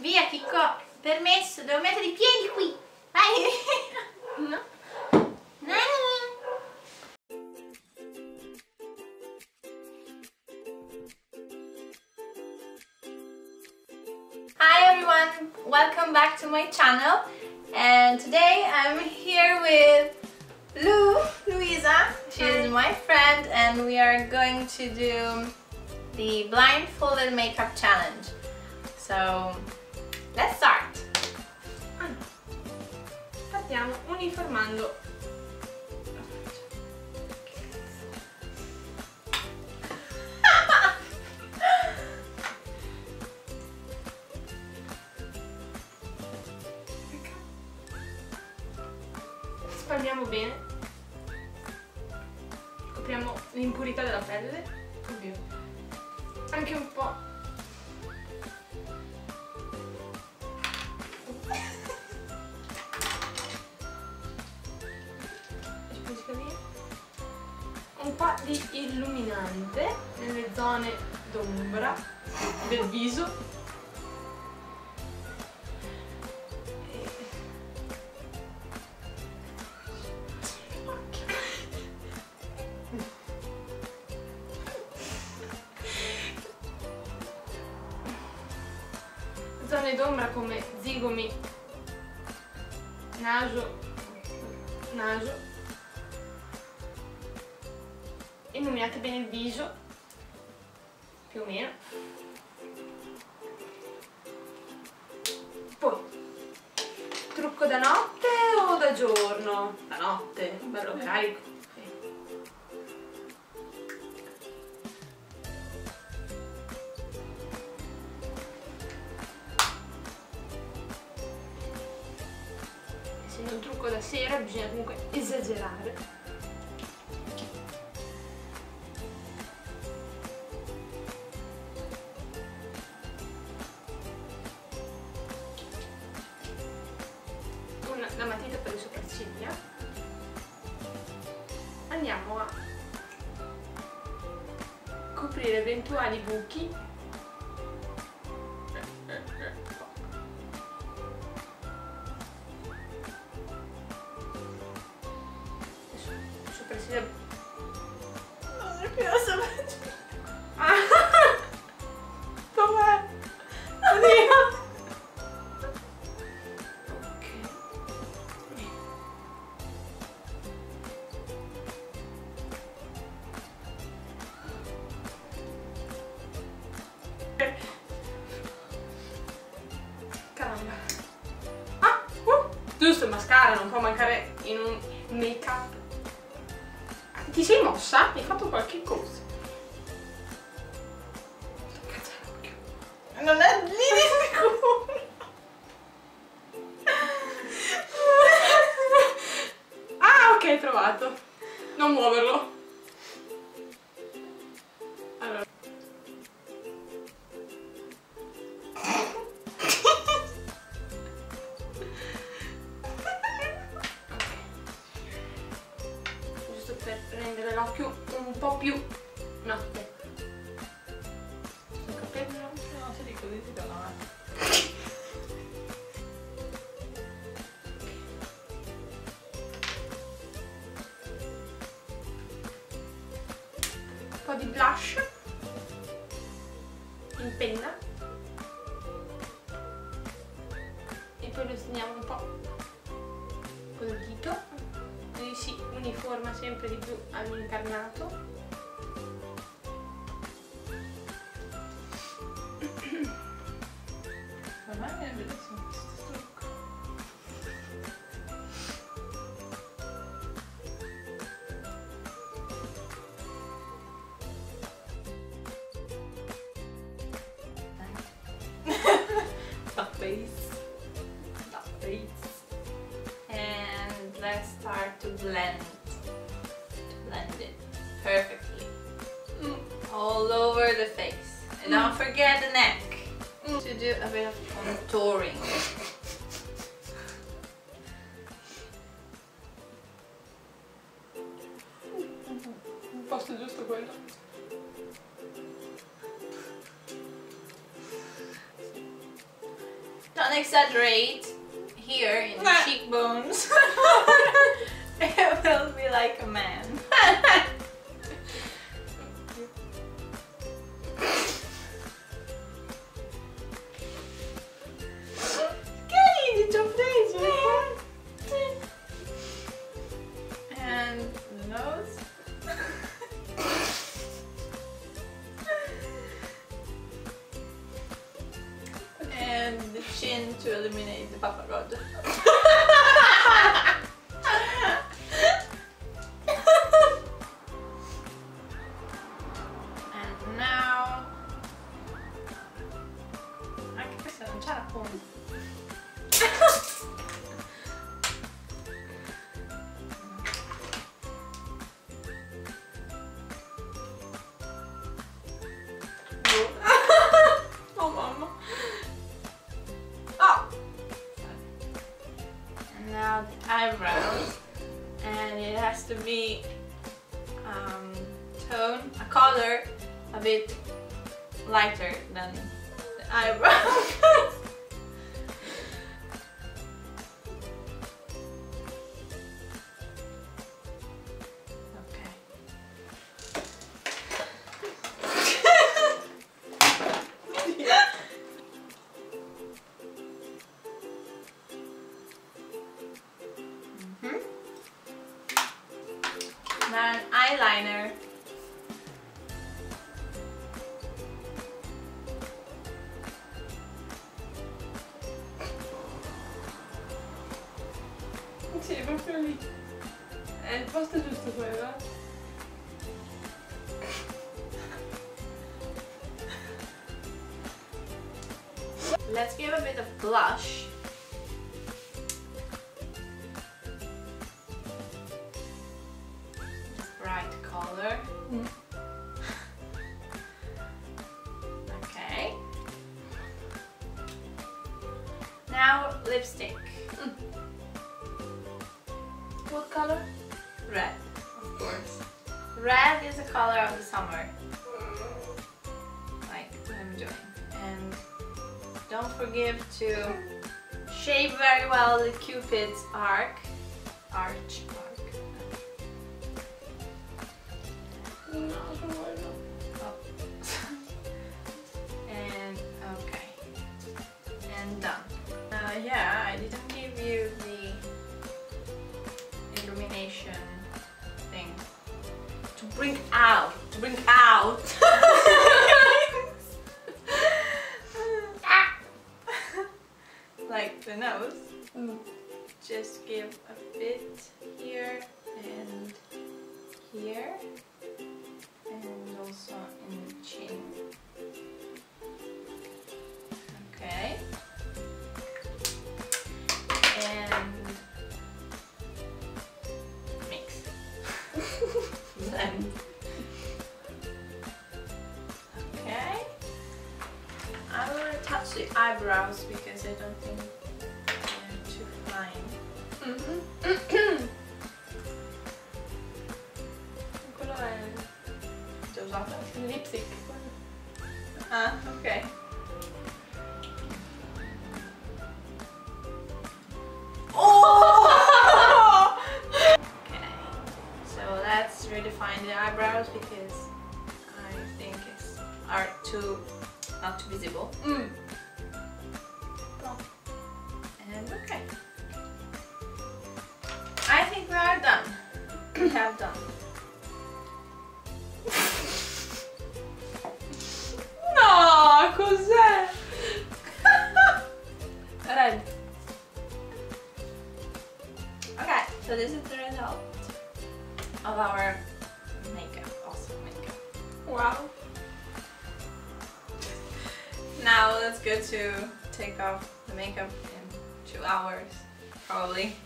Via Chicco, permesso, devo mettere i piedi qui. Vai. No. Hi everyone, welcome back to my channel and today I'm here with Lou, Luisa. She's my friend and we are going to do the blindfolded makeup challenge. So let's start. Allora, partiamo uniformando. Spalmiamo bene. Copriamo l'impurità della pelle. Ovvio anche un po' un po' di illuminante nelle zone d'ombra del viso d'ombra come zigomi, naso, naso. Illuminate bene il viso, più o meno. Poi, trucco da notte o da giorno? Da notte, bello carico. Trucco da sera bisogna comunque esagerare. Una, la matita per le sopracciglia. Andiamo a coprire eventuali buchi Ok. Caramba. Ah! Uh, giusto, il mascara non può mancare in un make-up. Ti sei mossa? Hai fatto qualche cosa? Non è. Ah, ok, trovato. Non muoverlo. Allora. Per rendere l'occhio un po' più notte. Sto capendo? No, se dico di sì, no. un po' di blush in penna. E poi lo steniamo un po' col dito. Così si uniforma sempre di più all'incarnato the And let's start to blend. To blend it perfectly. Mm. All over the face. And don't forget the neck. To do a bit of contouring. il giusto quello Don't exaggerate here in the cheekbones. it will be like a man. chin to eliminate the papa god. and now anche questa non c'è la now the eyebrows. And it has to be um, tone, a color a bit lighter than the eyebrow. Sì, è proprio lì. È il posto giusto quello. Let's give a bit of blush. Bright color. Mm. Okay. Now lipstick. What color? Red, of course. Red is the color of the summer. Like I'm doing. And don't forget to shape very well the cupid's arc. Arch. Arc. No, sono quello. Up. and okay. And done. Uh, yeah, I didn't thing. To bring out. To bring out. like the nose. Mm. Just give a bit touch the eyebrows because I don't think they're too fine. Mhm. Quello è Già usato? il lipstick. Ah, ok. Oh! We have done. No, cos'è? Red. Okay, so this is the result of our makeup, awesome makeup. Wow. Now let's go to take off the makeup in two hours, probably.